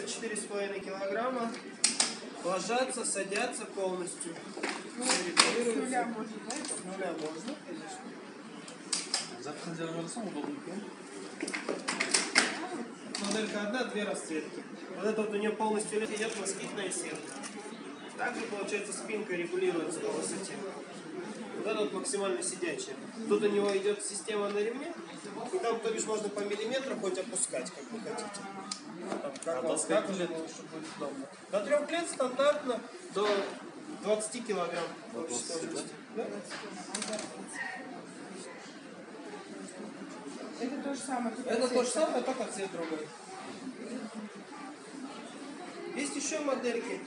4,5 килограмма. Ложатся, садятся полностью. Все С нуля можно, да? С нуля можно, конечно. Завтра удобненько. Моделька одна, две расцветки. Вот это вот у нее полностью идет москитная сетка. Также получается спинка регулируется по высоте. Вот это вот максимально сидячая. Тут у него идет система на ремне, и там, то бишь, можно по миллиметру хоть опускать, как вы хотите. Там, как, А вам- до как удобно. До трех лет стандартно до 20 килограмм. До общей 20, сложности. Да? Это то же самое. только Это то же самое, только цвет другой. Есть еще модельки.